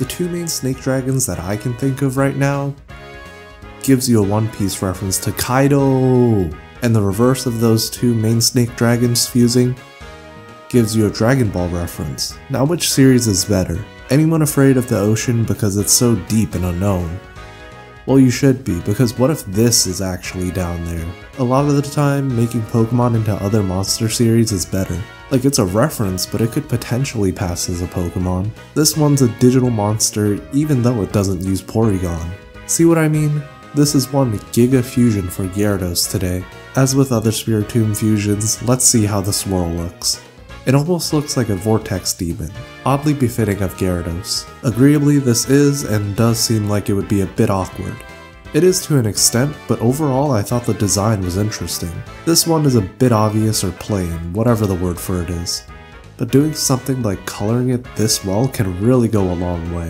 The two main snake dragons that I can think of right now gives you a One Piece reference to Kaido, and the reverse of those two main snake dragons fusing gives you a Dragon Ball reference. Now which series is better? Anyone afraid of the ocean because it's so deep and unknown? Well, you should be, because what if this is actually down there? A lot of the time, making Pokemon into other monster series is better. Like, it's a reference, but it could potentially pass as a Pokemon. This one's a digital monster, even though it doesn't use Porygon. See what I mean? This is one Giga Fusion for Gyarados today. As with other Spiritomb fusions, let's see how the swirl looks. It almost looks like a Vortex Demon, oddly befitting of Gyarados. Agreeably, this is and does seem like it would be a bit awkward. It is to an extent, but overall I thought the design was interesting. This one is a bit obvious or plain, whatever the word for it is. But doing something like coloring it this well can really go a long way.